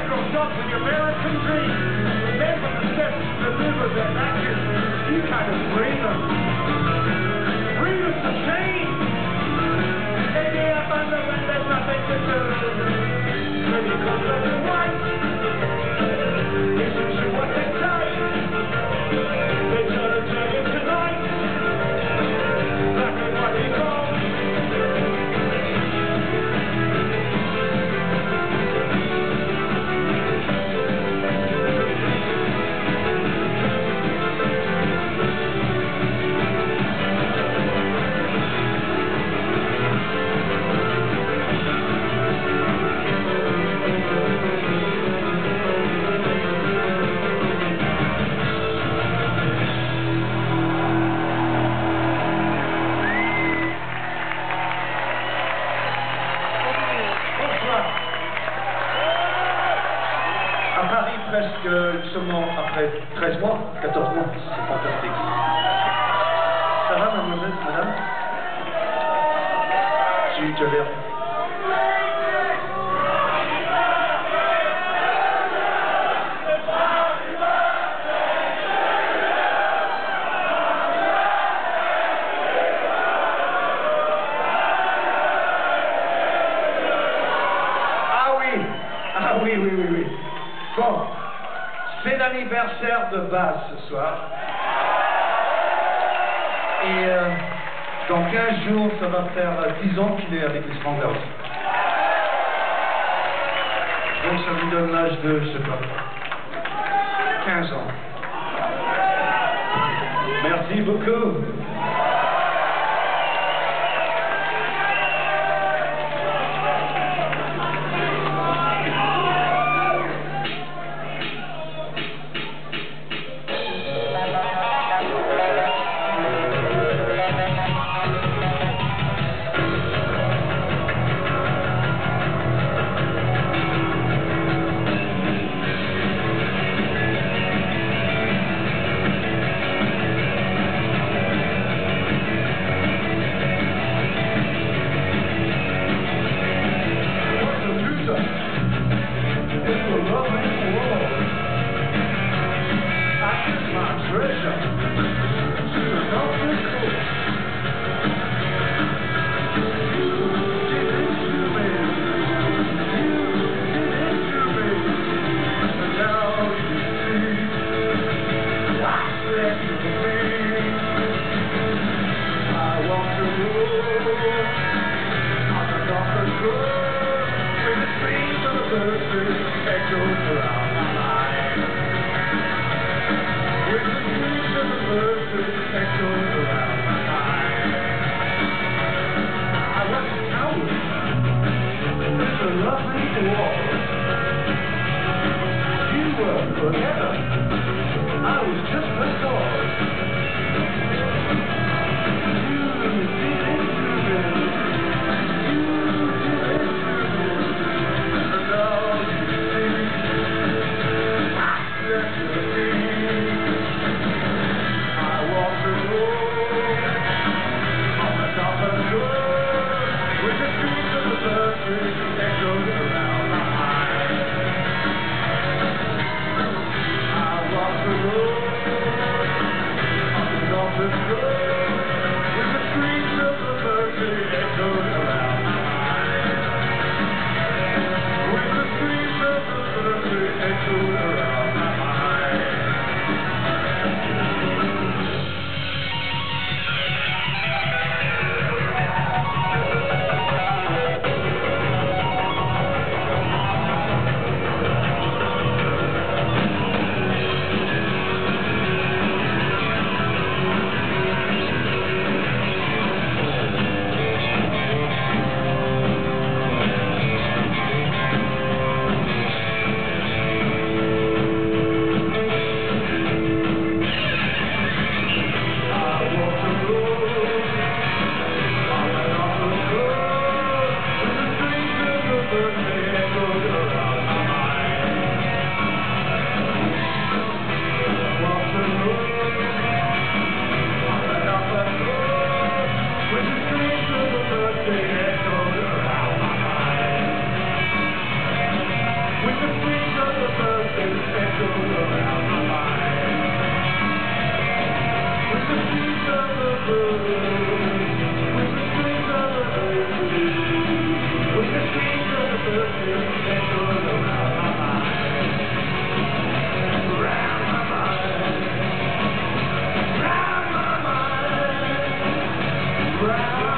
Central Duck in your American dream. Remember the steps the river that matches. You got to Freedom them. Breathe change. Maybe I found out when there's nothing to do. Après 13 mois, 14 mois, c'est fantastique. C'est l'anniversaire de Baz ce soir. Et euh, dans 15 jours, ça va faire euh, 10 ans qu'il est avec les Stranglers. Donc ça lui donne l'âge de, je sais pas, 15 ans. Merci beaucoup. Let's go. Thank you. Brown.